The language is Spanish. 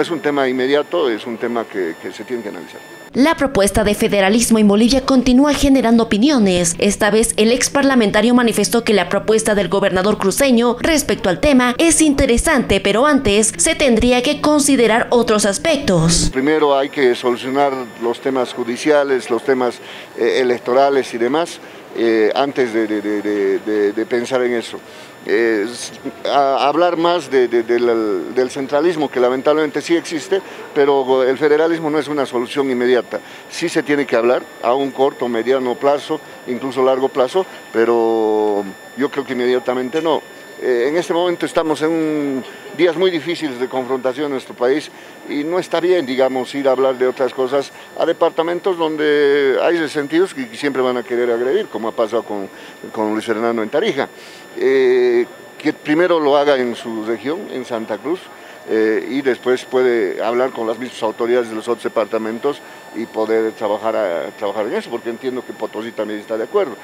Es un tema inmediato, es un tema que, que se tiene que analizar. La propuesta de federalismo en Bolivia continúa generando opiniones. Esta vez el ex parlamentario manifestó que la propuesta del gobernador cruceño respecto al tema es interesante, pero antes se tendría que considerar otros aspectos. Primero hay que solucionar los temas judiciales, los temas eh, electorales y demás. Eh, antes de, pensar en eso. Eh, hablar más del, centralismo, que lamentablemente sí existe, pero el federalismo no es una solución inmediata. Sí se tiene que hablar a un corto, mediano plazo, incluso largo plazo, pero yo creo que inmediatamente no. Eh, en este momento estamos en días muy difíciles de confrontación en nuestro país y no está bien, digamos, ir a hablar de otras cosas a departamentos donde hay resentidos que siempre van a querer agredir, como ha pasado con, con Luis Fernando en Tarija. Eh, que primero lo haga en su región, en Santa Cruz, eh, y después puede hablar con las mismas autoridades de los otros departamentos y poder trabajar, trabajar en eso, porque entiendo que Potosí también está de acuerdo.